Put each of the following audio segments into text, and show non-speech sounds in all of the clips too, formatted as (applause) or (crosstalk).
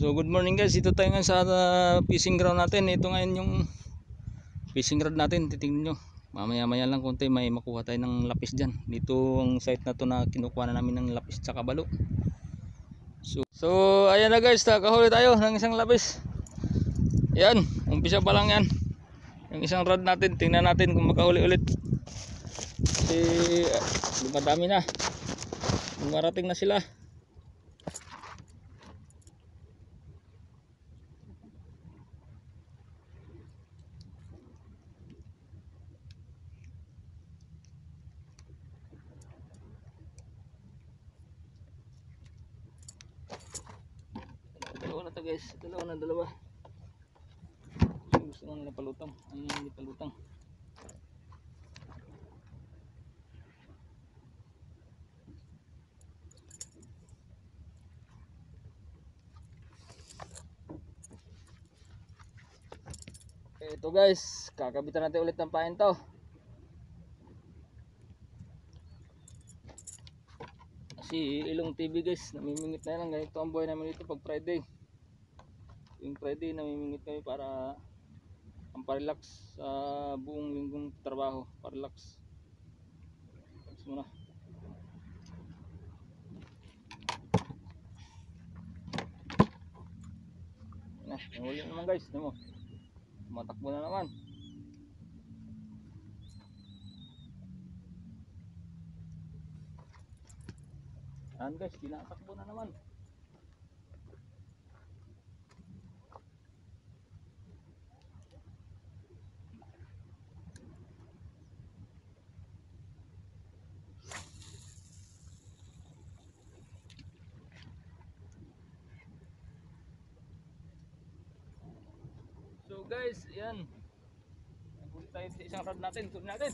So good morning guys, dito tayo ngayon sa uh, fishing ground natin. Ito ngayon yung fishing rod natin, titingnan nyo. Mamaya maya lang konti may makuha tayo ng lapis dyan. Dito ang site na to na kinukuha na namin ng lapis tsaka balo. So, so ayan na guys, nakahuli tayo ng isang lapis. Yan, umpisa pa lang yan. Yung isang rod natin, tingnan natin kung makahuli ulit. Kasi uh, dumadami na. Dumarating na sila. Dalawa na to guys. Dalawa na dalawa. Gusto ko nila palutang. Ay, hindi palutang. Ito guys, kakabitan natin ulit ng pain to. Si Ilong TV guys, namimingit na yan. Ganito ang buhay namin dito pag Friday. Yung Friday, namimingit kami para ang parelax sa buong linggong trabaho. Parelax. Relax muna. Na, nahuli naman guys. Mo. Tumatakbo na naman. Yan guys, tinatakbo na naman. So guys, yan. Naguli tayo sa isang rod natin. Tuloy natin.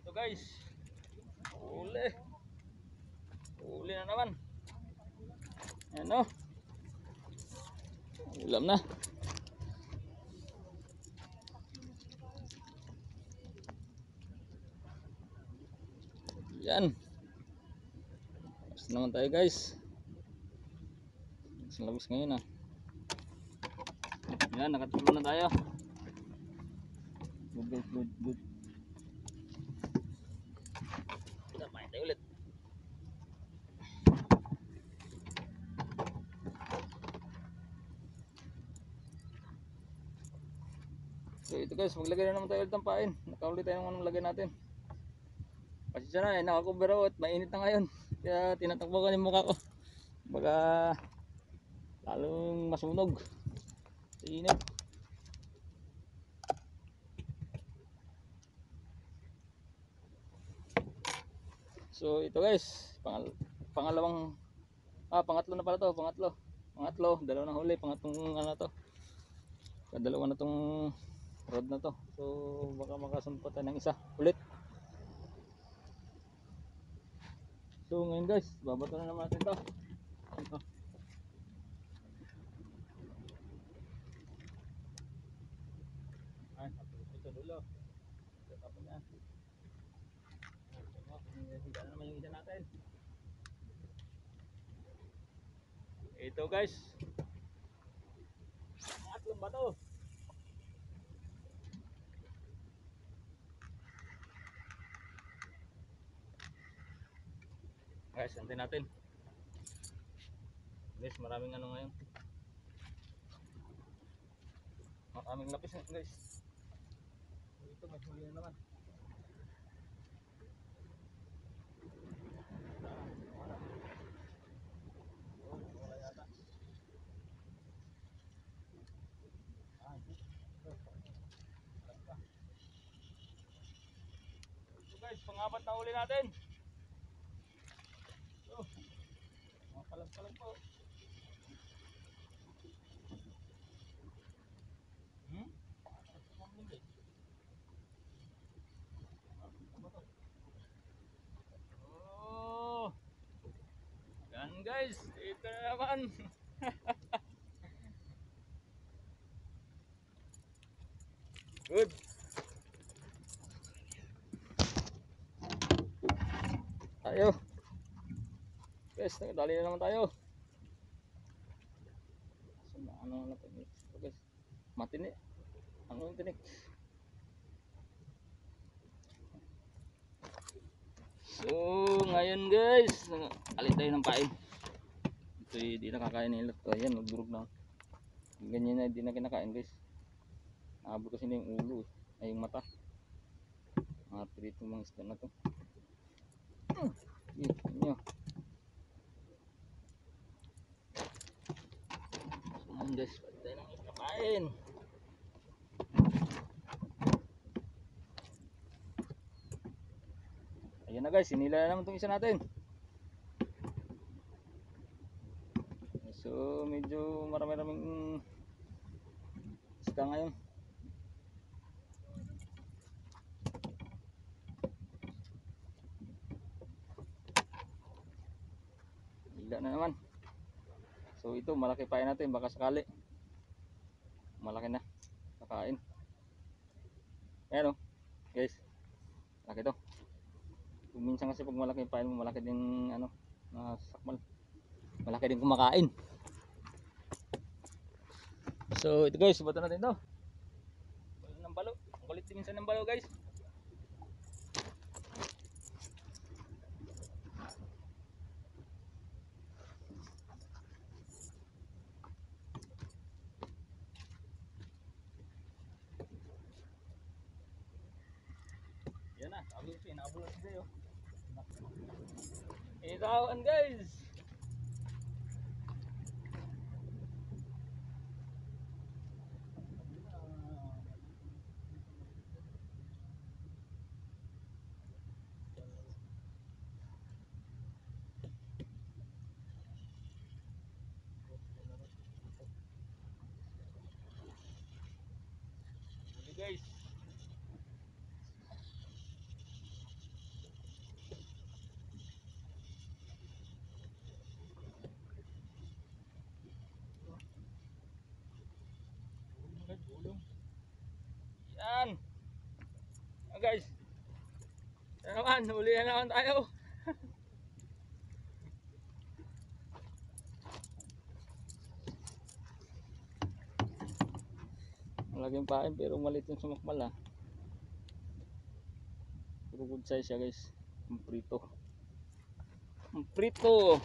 So ito guys. Uli. Uli na naman. Ano? Ulam na. Yan. Tapos naman tayo guys. Mas labis ngayon ah. Yan, nakatulog na tayo. Good guys, good, good. So ito guys, maglagay na naman tayo ulit ng pain. Nakauli tayo ng anong lagay natin. Pasensya na eh, nakakover ako at mainit na ngayon. (laughs) Kaya tinatakbo ko yung mukha ko. Baga lalong masunog. Init. So ito guys, pangal pangalawang ah pangatlo na pala to, pangatlo. Pangatlo, dalawa na huli, pangatlong ano to. Dalawa na tong rod na to. So baka makasumpa ng isa ulit. So ngayon guys, babato na naman natin to. Ito. Ay, ito dulo. Ito tapon na. Higa na naman yung isa natin. Ito guys. Pangatlong bato. guys antay natin. Guys maraming ano ngayon. Maraming lapis na guys. Dito may huli na naman. Guys, pangapat na uli natin. Mga palag-palag po. Hmm? Oh. Yan guys, ito na naman. (laughs) Good. Tayo. Guys, nakadali na naman tayo. So, ano na natin ito guys. Matini. Ano yung tinik? So, ngayon guys, alit tayo ng pain. Ito hindi nakakain nila. Ito, ayan, nagdurog na. Ganyan na, hindi na kinakain guys. Nakabot kasi na yung ulo, eh. ay yung mata. Mga pirito mga isda na to. Eh, nyo. Ngayon guys, tayo ng kakain. Ayan na guys, sinila na naman itong isa natin. So, medyo marami-raming isda ngayon. Hila na naman. So, ito malaki pa natin baka sakali. Malaki na. Kakain. Ayan o. Guys. Laki to. Minsan kasi pag malaki pain mo, malaki din ano, na sakmal. Malaki din kumakain. So ito guys, subutan natin to. Balo ng balo. Ang kulit minsan ng balo guys. Yan na, sabi na sa'yo. Itawan guys! Huli guys. Yan. Ah, guys. Yan naman, huli na naman tayo. (laughs) Malaking pain pero maliit yung sumakmal ah. Pero good size siya guys. Ang prito. Ang prito.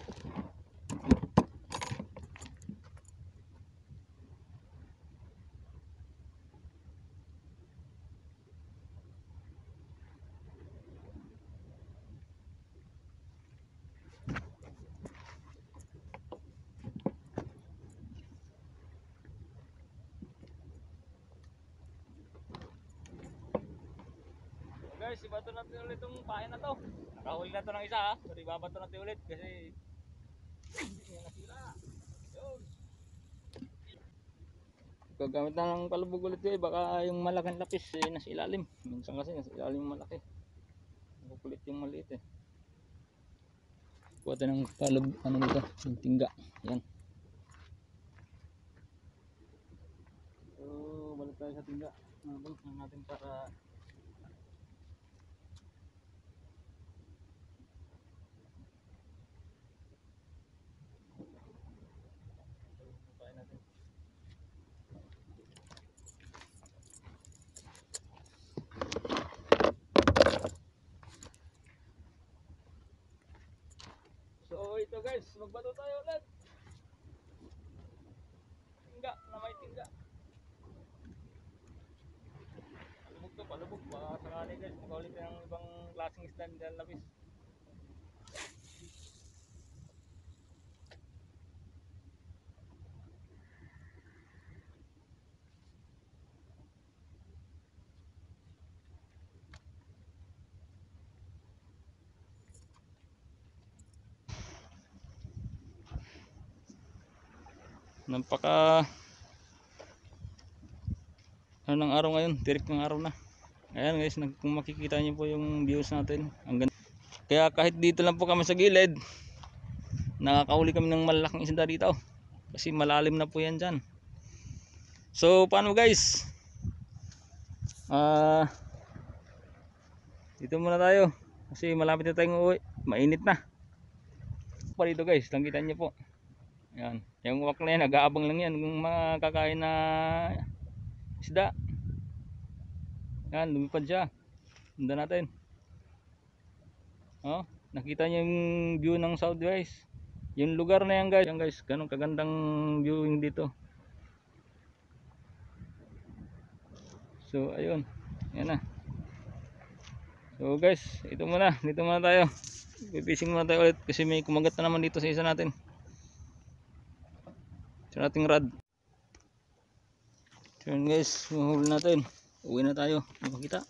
Guys, ibato natin ulit itong pain na to. Nakahuli na to ng isa ha. Pero ibabato natin ulit kasi. Gagamit na ng palubog ulit kayo. Baka yung malaking lapis eh, nasa ilalim. Minsan kasi nasa ilalim yung malaki. Makukulit yung maliit eh. Kuha tayo ng palub, ano dito, yung tingga. Yan. So, balik tayo sa tingga. Nabalik na natin para Pain natin. So ito guys, magbato tayo ulit. Tingga, na may tingga. Palubog to, palubog. Baka sakali guys, makaulit ng ibang klaseng stand dyan labis. Napaka ano ng araw ngayon, tirik ng araw na. Ayan guys, kung makikita niyo po yung views natin, ang ganda. Kaya kahit dito lang po kami sa gilid, nakakahuli kami ng malalaking isda dito. Kasi malalim na po yan dyan. So, paano guys? Ah, dito muna tayo. Kasi malapit na tayong uuwi. Mainit na. Pa dito guys, langgitan niyo po. Yan. Yung wak na yan, nag-aabang lang yan kung makakain na isda. Yan, lumipad siya. Tanda natin. Oh, nakita niyo yung view ng south guys. Yung lugar na yan guys. Yan guys, ganun kagandang viewing dito. So, ayun. Yan na. So guys, ito muna. Dito muna tayo. Pipishing muna tayo ulit kasi may kumagat na naman dito sa isa natin. Sa ating rod. Yun guys, mahuli natin. Uwi na tayo. Makakita.